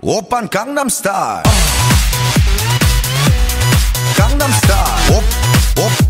오빤 강남스타일 강남스타일 옵옵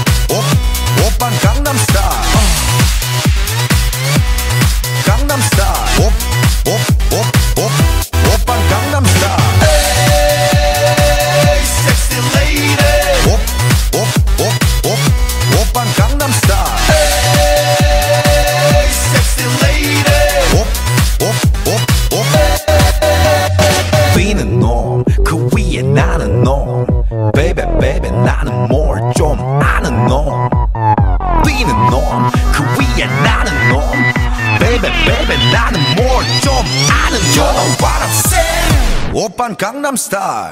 나는 놈 베이베 베이베 나는 뭘 좀 아는 놈 You know what I'm saying 오빤 강남스타일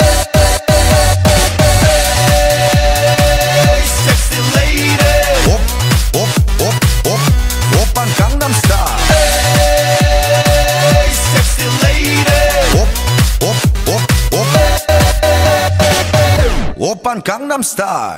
Sexy lady 옵옵옵옵 오빤 강남스타일 Sexy lady 옵옵옵옵 오빤 강남스타일